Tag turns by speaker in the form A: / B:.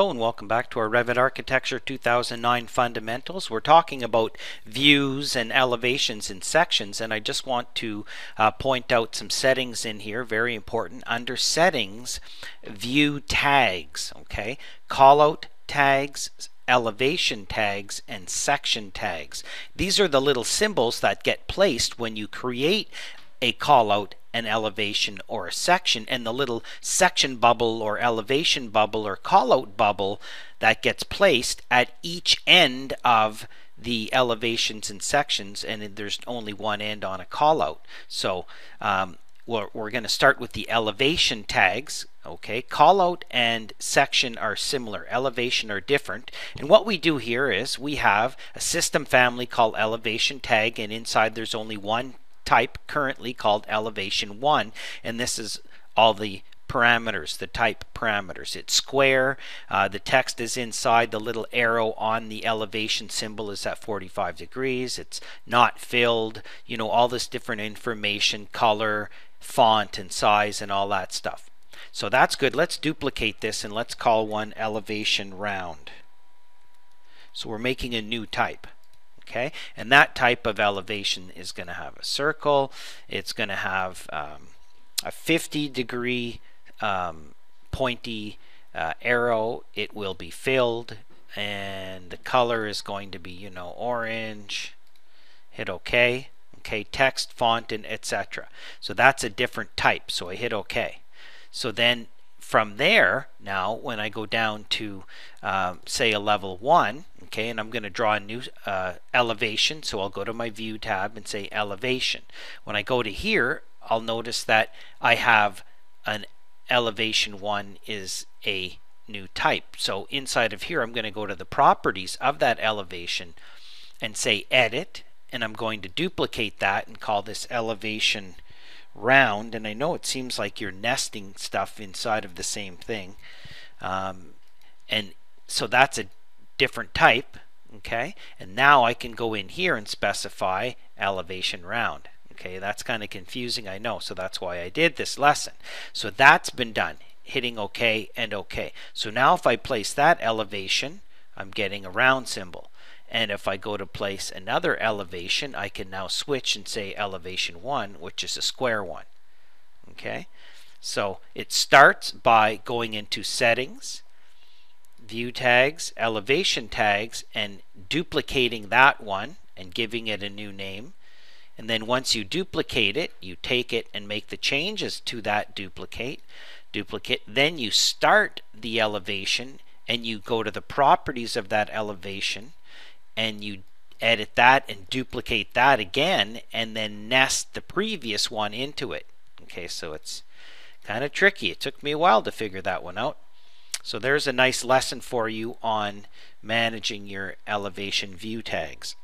A: Hello and welcome back to our Revit Architecture 2009 Fundamentals. We're talking about views and elevations in sections and I just want to uh, point out some settings in here, very important. Under settings, view tags, okay? Callout tags, elevation tags, and section tags. These are the little symbols that get placed when you create a callout an elevation or a section and the little section bubble or elevation bubble or callout bubble that gets placed at each end of the elevations and sections and there's only one end on a callout so um, we're, we're going to start with the elevation tags okay? Callout and section are similar elevation are different. And what we do here is we have a system family called elevation tag and inside there's only one type currently called elevation 1 and this is all the parameters, the type parameters. It's square, uh, the text is inside, the little arrow on the elevation symbol is at 45 degrees, it's not filled, you know, all this different information, color, font and size and all that stuff. So that's good. Let's duplicate this and let's call one elevation round. So we're making a new type okay? And that type of elevation is going to have a circle. It's going to have um, a 50 degree um, pointy uh, arrow. It will be filled and the color is going to be you know orange. Hit OK okay text font and etc so that's a different type so I hit OK so then from there, now, when I go down to, uh, say, a level 1, okay, and I'm going to draw a new uh, elevation, so I'll go to my View tab and say Elevation. When I go to here, I'll notice that I have an elevation 1 is a new type. So inside of here, I'm going to go to the properties of that elevation and say Edit, and I'm going to duplicate that and call this elevation round, and I know it seems like you're nesting stuff inside of the same thing. Um, and so that's a different type, okay? And now I can go in here and specify elevation round. Okay, that's kind of confusing, I know, so that's why I did this lesson. So that's been done, hitting OK and OK. So now if I place that elevation, I'm getting a round symbol. And if I go to place another elevation, I can now switch and say elevation 1, which is a square one. Okay, so it starts by going into settings, view tags, elevation tags, and duplicating that one and giving it a new name. And then once you duplicate it, you take it and make the changes to that duplicate. Duplicate. Then you start the elevation and you go to the properties of that elevation and you edit that and duplicate that again and then nest the previous one into it. Okay, so it's kind of tricky. It took me a while to figure that one out. So there's a nice lesson for you on managing your elevation view tags.